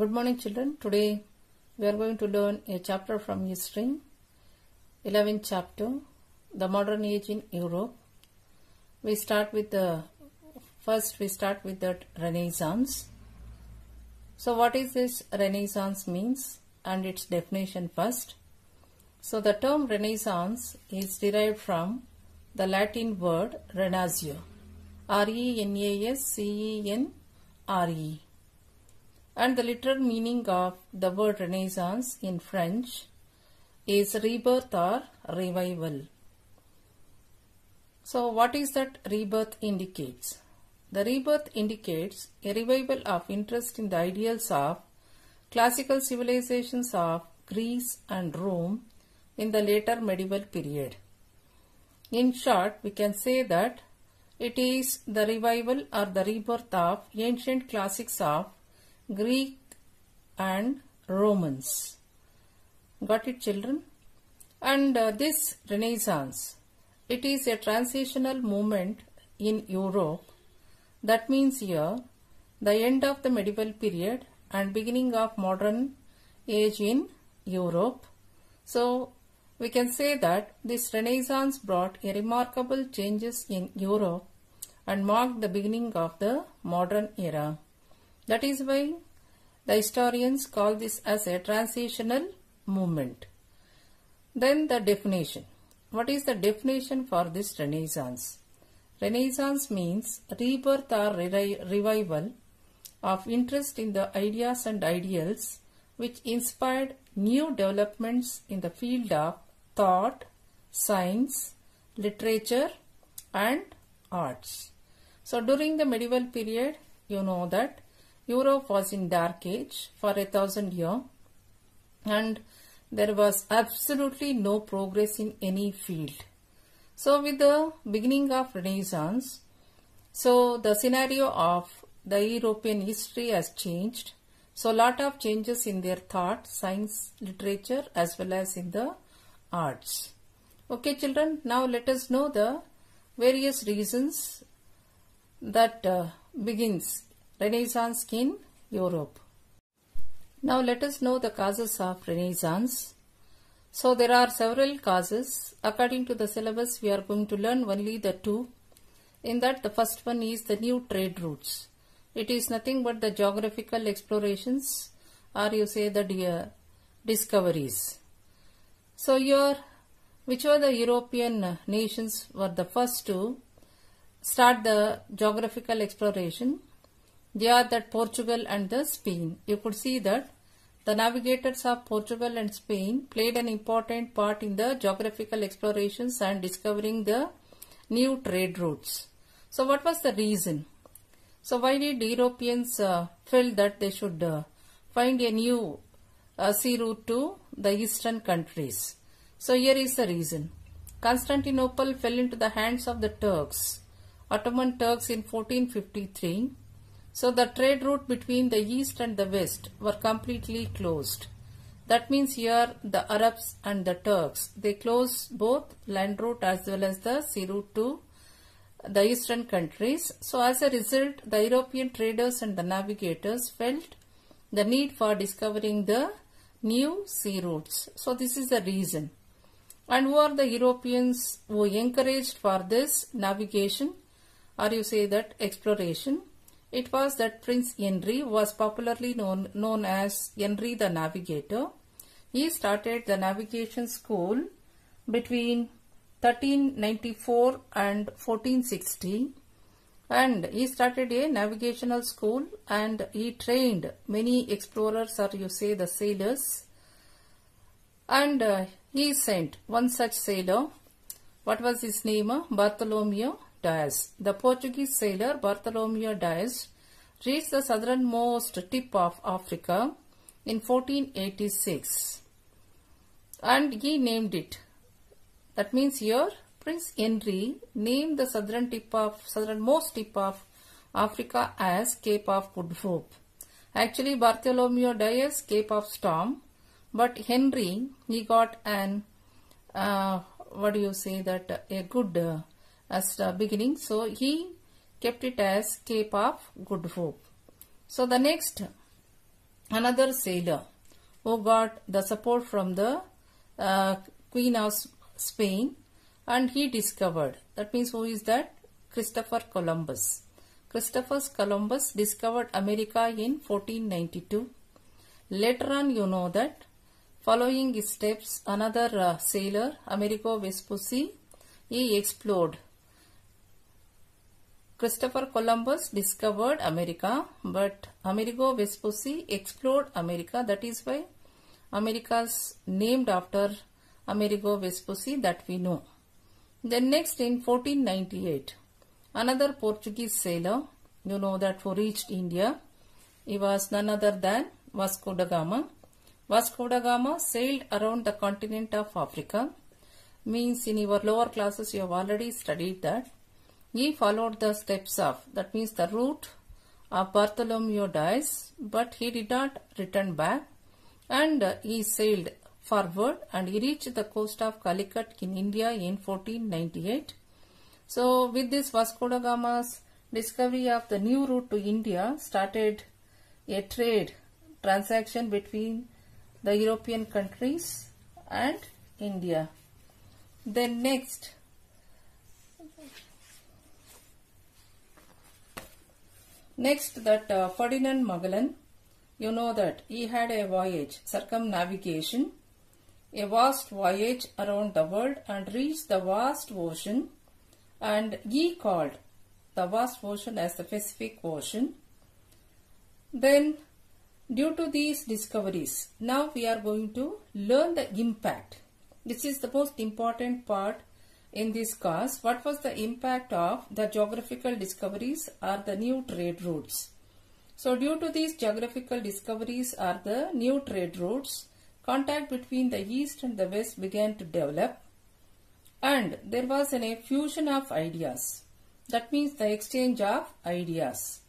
Good morning children. Today we are going to learn a chapter from history. 11th chapter, the modern age in Europe. We start with the first we start with the Renaissance. So what is this Renaissance means and its definition first. So the term Renaissance is derived from the Latin word renascere. R-E-N-A-S-C-E-N-R-E. And the literal meaning of the word Renaissance in French is rebirth or revival. So what is that rebirth indicates? The rebirth indicates a revival of interest in the ideals of classical civilizations of Greece and Rome in the later medieval period. In short, we can say that it is the revival or the rebirth of ancient classics of Greek and Romans. Got it children? And uh, this Renaissance, it is a transitional moment in Europe. That means here the end of the medieval period and beginning of modern age in Europe. So we can say that this Renaissance brought a remarkable changes in Europe and marked the beginning of the modern era. That is why the historians call this as a transitional movement. Then the definition. What is the definition for this Renaissance? Renaissance means rebirth or revival of interest in the ideas and ideals which inspired new developments in the field of thought, science, literature and arts. So during the medieval period, you know that Europe was in dark age for a thousand year and there was absolutely no progress in any field. So with the beginning of Renaissance, so the scenario of the European history has changed. So lot of changes in their thought, science, literature as well as in the arts. Okay children, now let us know the various reasons that uh, begins Renaissance in Europe. Now let us know the causes of Renaissance. So there are several causes. According to the syllabus, we are going to learn only the two. In that, the first one is the new trade routes. It is nothing but the geographical explorations or you say the discoveries. So here, which were the European nations were the first to start the geographical exploration they are that Portugal and the Spain. You could see that the navigators of Portugal and Spain played an important part in the geographical explorations and discovering the new trade routes. So what was the reason? So why did Europeans uh, feel that they should uh, find a new uh, sea route to the eastern countries? So here is the reason. Constantinople fell into the hands of the Turks, Ottoman Turks in 1453 so the trade route between the east and the west were completely closed. That means here the Arabs and the Turks, they closed both land route as well as the sea route to the eastern countries. So as a result, the European traders and the navigators felt the need for discovering the new sea routes. So this is the reason. And who are the Europeans who encouraged for this navigation or you say that exploration? It was that Prince Henry was popularly known, known as Henry the Navigator. He started the navigation school between 1394 and 1460 and he started a navigational school and he trained many explorers or you say the sailors. And uh, he sent one such sailor. What was his name? Bartholomew Dias. The Portuguese sailor Bartholomew Dias reached the southernmost tip of Africa in 1486 and he named it. That means here Prince Henry named the southern tip of southernmost tip of Africa as Cape of Good Hope. Actually Bartholomew Dias Cape of Storm but Henry he got an uh, what do you say that a good uh, as the beginning. So he kept it as Cape of Good Hope. So the next another sailor who got the support from the uh, Queen of Spain and he discovered. That means who is that? Christopher Columbus. Christopher Columbus discovered America in 1492. Later on you know that following his steps another uh, sailor Amerigo Vespucci he explored Christopher Columbus discovered America, but Amerigo Vespucci explored America. That is why America is named after Amerigo Vespucci that we know. Then next in 1498, another Portuguese sailor, you know that who reached India, he was none other than Vasco da Gama. Vasco da Gama sailed around the continent of Africa. Means in your lower classes you have already studied that. He followed the steps of, that means the route of Bartholomew Dias, but he did not return back and uh, he sailed forward and he reached the coast of Calicut in India in 1498. So with this Vasco da Gama's discovery of the new route to India started a trade transaction between the European countries and India. Then next Next that uh, Ferdinand Magellan, you know that he had a voyage, circumnavigation, a vast voyage around the world and reached the vast ocean and he called the vast ocean as the Pacific Ocean. Then due to these discoveries, now we are going to learn the impact. This is the most important part in this course, what was the impact of the geographical discoveries or the new trade routes? So due to these geographical discoveries or the new trade routes, contact between the east and the west began to develop and there was an, effusion of ideas. That means the exchange of ideas.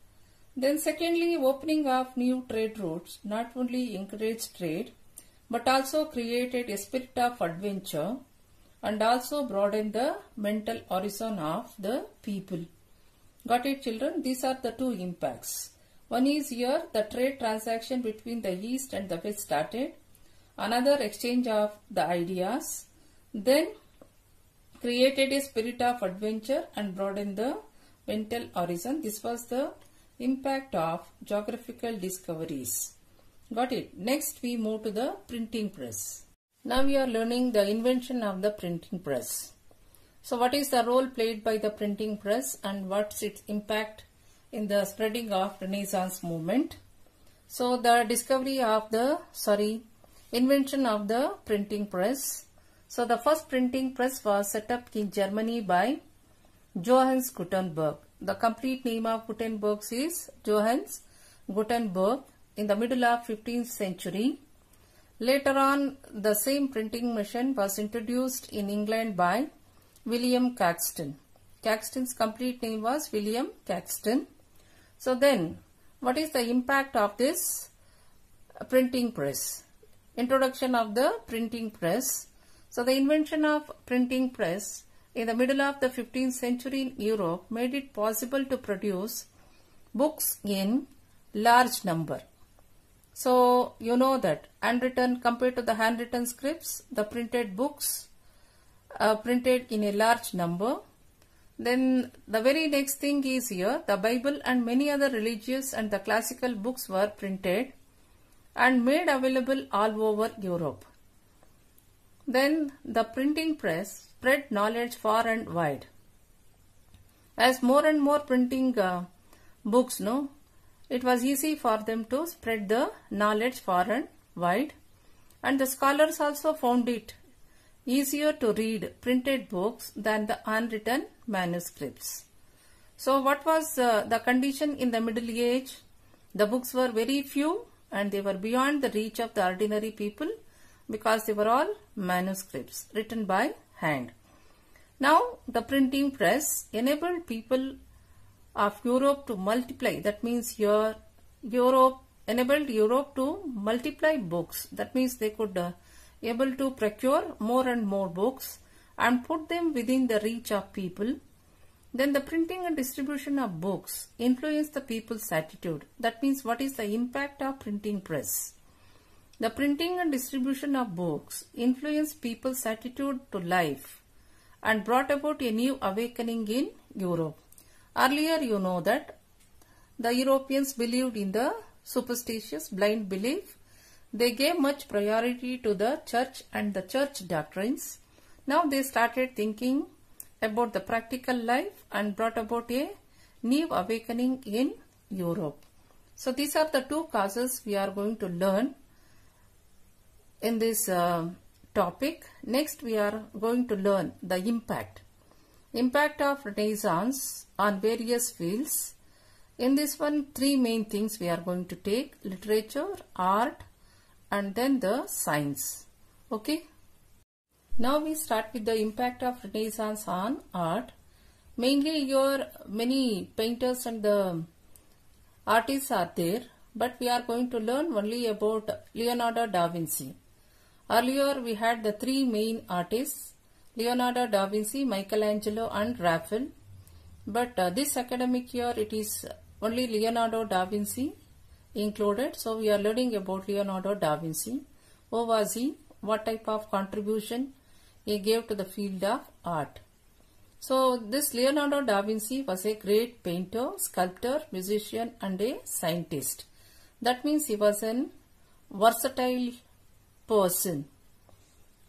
Then secondly, opening of new trade routes not only encouraged trade but also created a spirit of adventure and also broaden the mental horizon of the people. Got it children? These are the two impacts. One is here the trade transaction between the east and the west started. Another exchange of the ideas. Then created a spirit of adventure and broadened the mental horizon. This was the impact of geographical discoveries. Got it? Next we move to the printing press. Now we are learning the invention of the printing press. So what is the role played by the printing press and what's its impact in the spreading of Renaissance movement? So the discovery of the, sorry, invention of the printing press. So the first printing press was set up in Germany by Johannes Gutenberg. The complete name of Gutenberg is Johannes Gutenberg in the middle of 15th century. Later on, the same printing machine was introduced in England by William Caxton. Caxton's complete name was William Caxton. So then, what is the impact of this printing press? Introduction of the printing press. So the invention of printing press in the middle of the 15th century in Europe made it possible to produce books in large number. So you know that handwritten compared to the handwritten scripts, the printed books are printed in a large number. Then the very next thing is here, the Bible and many other religious and the classical books were printed and made available all over Europe. Then the printing press spread knowledge far and wide. As more and more printing uh, books, no, it was easy for them to spread the knowledge far and wide and the scholars also found it easier to read printed books than the unwritten manuscripts. So what was uh, the condition in the Middle Age? The books were very few and they were beyond the reach of the ordinary people because they were all manuscripts written by hand. Now the printing press enabled people of Europe to multiply. That means here Europe enabled Europe to multiply books. That means they could uh, able to procure more and more books and put them within the reach of people. Then the printing and distribution of books influence the people's attitude. That means what is the impact of printing press? The printing and distribution of books influenced people's attitude to life and brought about a new awakening in Europe. Earlier you know that the Europeans believed in the superstitious blind belief. They gave much priority to the church and the church doctrines. Now they started thinking about the practical life and brought about a new awakening in Europe. So these are the two causes we are going to learn in this uh, topic. Next we are going to learn the impact. Impact of Renaissance on various fields. In this one, three main things we are going to take. Literature, art and then the science. Okay. Now we start with the impact of Renaissance on art. Mainly your many painters and the artists are there but we are going to learn only about Leonardo da Vinci. Earlier we had the three main artists Leonardo da Vinci, Michelangelo and Raphael. But uh, this academic year it is only Leonardo da Vinci included. So we are learning about Leonardo da Vinci. Who was he? What type of contribution he gave to the field of art. So this Leonardo da Vinci was a great painter, sculptor, musician and a scientist. That means he was an versatile person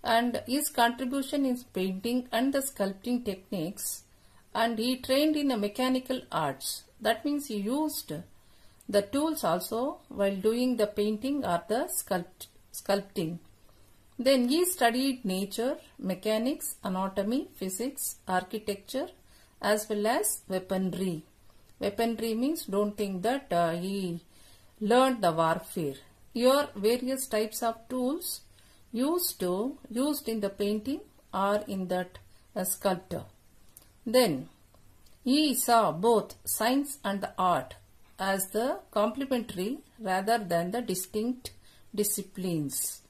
and his contribution in painting and the sculpting techniques and he trained in the mechanical arts. That means he used the tools also while doing the painting or the sculpt, sculpting. Then he studied nature, mechanics, anatomy, physics, architecture as well as weaponry. Weaponry means don't think that uh, he learned the warfare. Here various types of tools used to used in the painting or in that uh, sculptor. Then he saw both science and the art as the complementary rather than the distinct disciplines.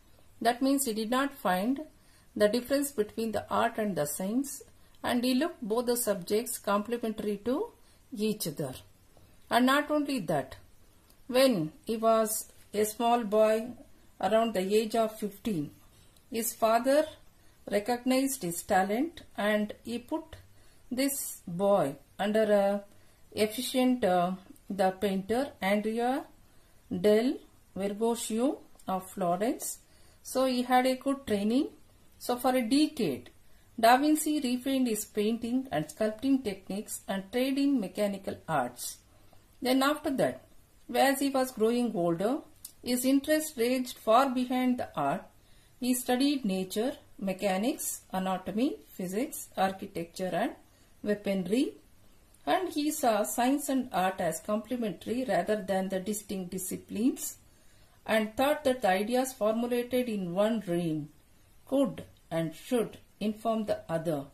That means he did not find the difference between the art and the science and he looked both the subjects complementary to each other. And not only that, when he was a small boy around the age of 15, his father recognized his talent and he put this boy under a efficient uh, the painter Andrea del Verrocchio of Florence so he had a good training. So for a decade, Da Vinci refined his painting and sculpting techniques and trained in mechanical arts. Then after that, as he was growing older, his interest ranged far behind the art. He studied nature, mechanics, anatomy, physics, architecture and weaponry and he saw science and art as complementary rather than the distinct disciplines and thought that the ideas formulated in one dream could and should inform the other.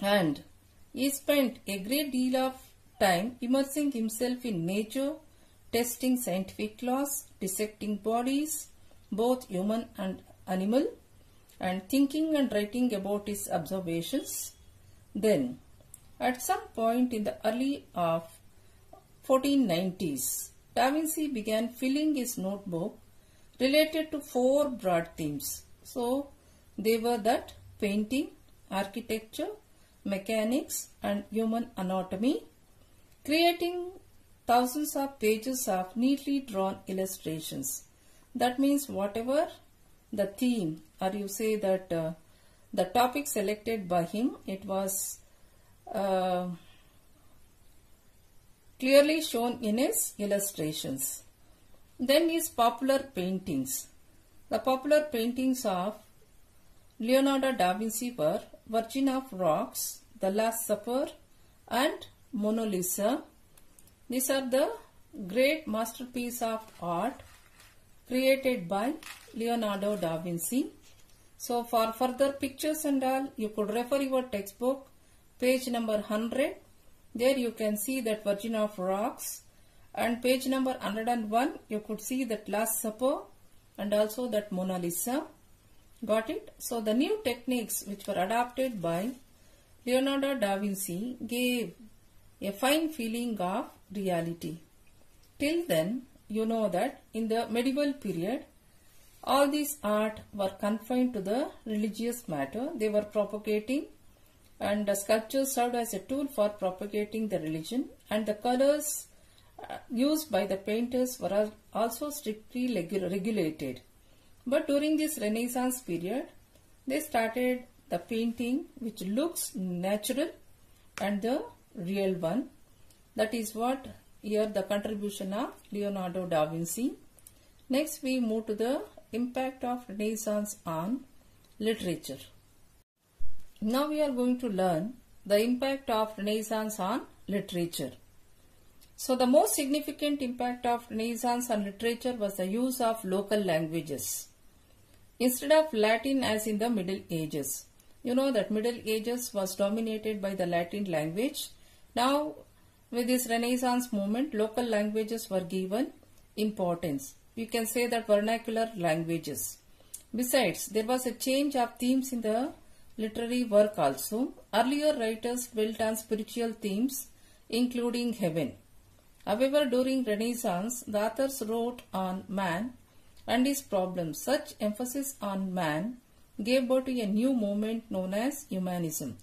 And he spent a great deal of time immersing himself in nature, testing scientific laws, dissecting bodies, both human and animal, and thinking and writing about his observations. Then, at some point in the early of 1490s, Da Vinci began filling his notebook related to four broad themes. So, they were that painting, architecture, mechanics and human anatomy, creating thousands of pages of neatly drawn illustrations. That means whatever the theme or you say that uh, the topic selected by him, it was uh, clearly shown in his illustrations. Then his popular paintings. The popular paintings of Leonardo da Vinci were Virgin of Rocks, The Last Supper and Mona Lisa. These are the great masterpiece of art created by Leonardo da Vinci. So for further pictures and all, you could refer your textbook, page number 100 there you can see that Virgin of Rocks and page number 101 you could see that Last Supper and also that Mona Lisa. Got it? So the new techniques which were adopted by Leonardo da Vinci gave a fine feeling of reality. Till then, you know that in the medieval period, all these art were confined to the religious matter. They were propagating and the sculptures served as a tool for propagating the religion and the colors uh, used by the painters were also strictly regulated. But during this Renaissance period, they started the painting which looks natural and the real one. That is what here the contribution of Leonardo da Vinci. Next we move to the impact of Renaissance on literature. Now we are going to learn the impact of Renaissance on literature. So the most significant impact of Renaissance on literature was the use of local languages. Instead of Latin as in the Middle Ages. You know that Middle Ages was dominated by the Latin language. Now with this Renaissance movement, local languages were given importance. You can say that vernacular languages. Besides, there was a change of themes in the literary work also. Earlier writers built on spiritual themes including heaven. However, during Renaissance, the authors wrote on man and his problems. Such emphasis on man gave birth to a new movement known as humanism.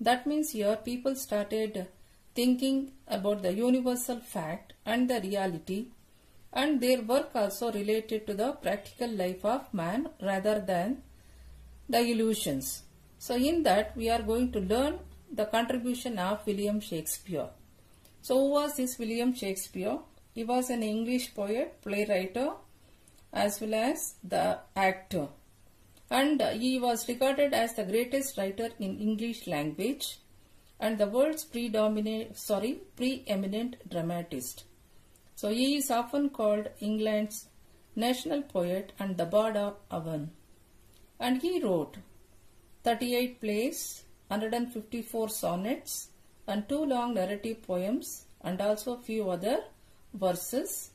That means here people started thinking about the universal fact and the reality and their work also related to the practical life of man rather than the illusions. So in that we are going to learn the contribution of William Shakespeare. So who was this William Shakespeare? He was an English poet, playwright as well as the actor. And he was regarded as the greatest writer in English language and the world's predominant, sorry, preeminent dramatist. So he is often called England's national poet and the bard of Avon. And he wrote 38 plays, 154 sonnets, and two long narrative poems and also a few other verses.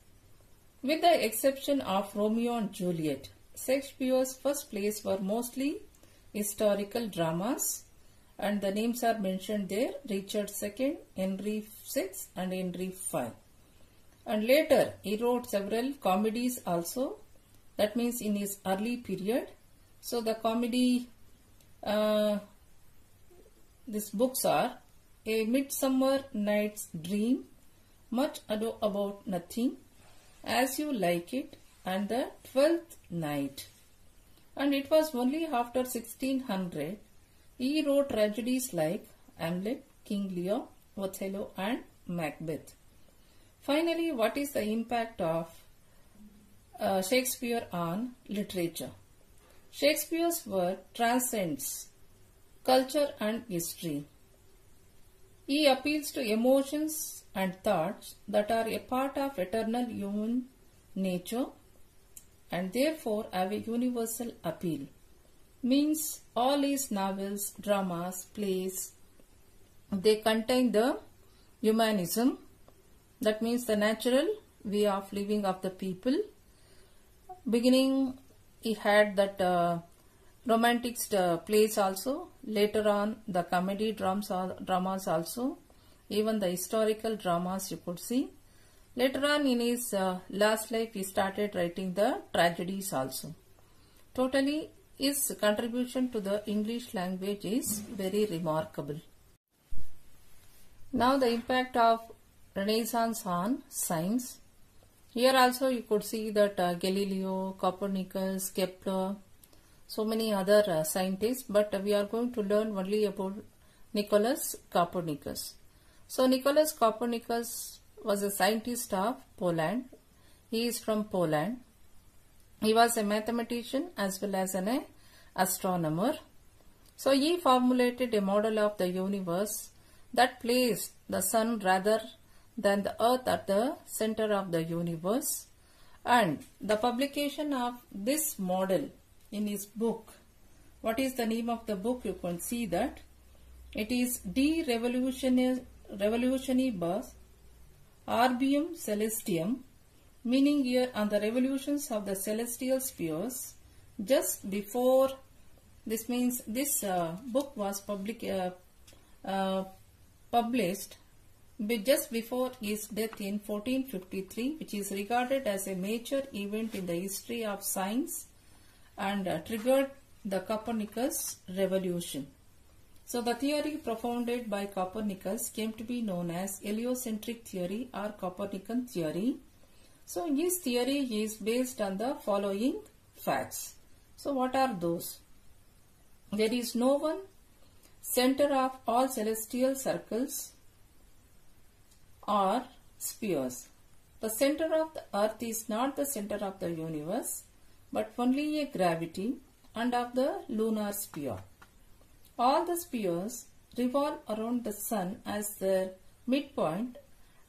With the exception of Romeo and Juliet, Shakespeare's first plays were mostly historical dramas and the names are mentioned there Richard II, Henry VI and Henry V. And later he wrote several comedies also that means in his early period. So the comedy uh, these books are a Midsummer Night's Dream, Much Ado About Nothing, As You Like It, and The Twelfth Night. And it was only after 1600 he wrote tragedies like Hamlet, King Lear, Othello, and Macbeth. Finally, what is the impact of uh, Shakespeare on literature? Shakespeare's work transcends culture and history. He appeals to emotions and thoughts that are a part of eternal human nature and therefore have a universal appeal. Means all his novels, dramas, plays, they contain the humanism, that means the natural way of living of the people. Beginning, he had that uh, romantic uh, plays also. Later on, the comedy dramas, dramas also. Even the historical dramas you could see. Later on in his uh, last life, he started writing the tragedies also. Totally, his contribution to the English language is very remarkable. Now the impact of Renaissance on science. Here also you could see that uh, Galileo, Copernicus, Kepler, so many other uh, scientists but we are going to learn only about Nicholas Copernicus. So Nicholas Copernicus was a scientist of Poland. He is from Poland. He was a mathematician as well as an astronomer. So he formulated a model of the universe that placed the sun rather than the earth at the center of the universe and the publication of this model in his book. What is the name of the book? You can see that. It is De Revolutionibus Orbium Celestium, meaning here on the revolutions of the celestial spheres. Just before, this means this uh, book was public, uh, uh, published just before his death in 1453, which is regarded as a major event in the history of science and uh, triggered the Copernicus revolution. So the theory propounded by Copernicus came to be known as heliocentric theory or Copernican theory. So his theory is based on the following facts. So what are those? There is no one center of all celestial circles or spheres. The center of the earth is not the center of the universe but only a gravity and of the lunar sphere. All the spheres revolve around the sun as their midpoint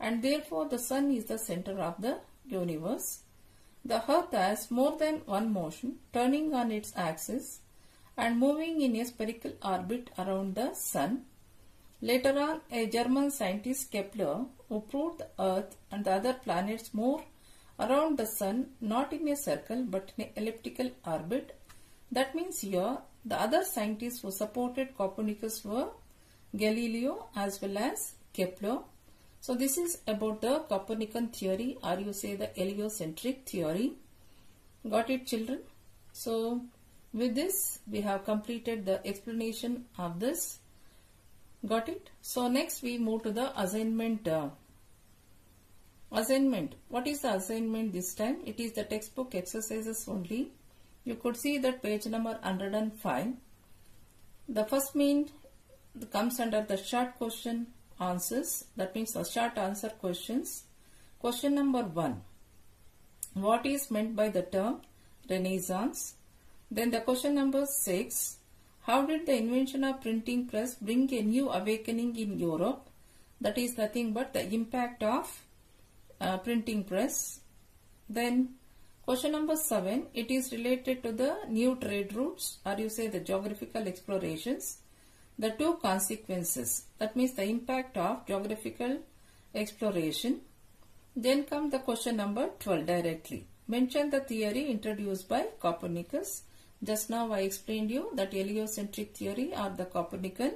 and therefore the sun is the center of the universe. The earth has more than one motion turning on its axis and moving in a spherical orbit around the sun. Later on, a German scientist Kepler who proved the earth and the other planets move around the sun not in a circle but in an elliptical orbit. That means here the other scientists who supported Copernicus were Galileo as well as Kepler. So this is about the Copernican theory or you say the heliocentric theory. Got it children? So with this we have completed the explanation of this. Got it? So next we move to the assignment. Uh, assignment. What is the assignment this time? It is the textbook exercises only. You could see that page number 105. The first mean comes under the short question answers. That means the short answer questions. Question number 1. What is meant by the term Renaissance? Then the question number 6. How did the invention of printing press bring a new awakening in Europe? That is nothing but the impact of uh, printing press. Then question number 7. It is related to the new trade routes or you say the geographical explorations. The two consequences. That means the impact of geographical exploration. Then come the question number 12 directly. Mention the theory introduced by Copernicus. Just now I explained you that heliocentric theory or the Copernican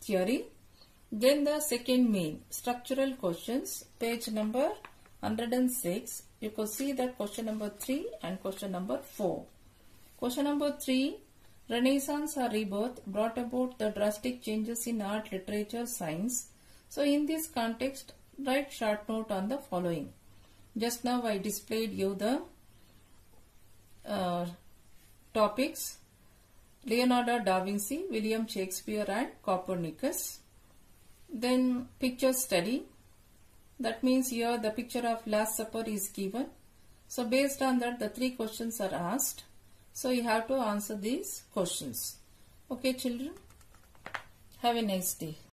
theory. Then the second main structural questions page number 106 you could see that question number 3 and question number 4. Question number 3 Renaissance or rebirth brought about the drastic changes in art, literature, science. So in this context write short note on the following. Just now I displayed you the uh, topics Leonardo da Vinci, William Shakespeare and Copernicus. Then picture study. That means here the picture of Last Supper is given. So based on that the three questions are asked. So you have to answer these questions. Okay children. Have a nice day.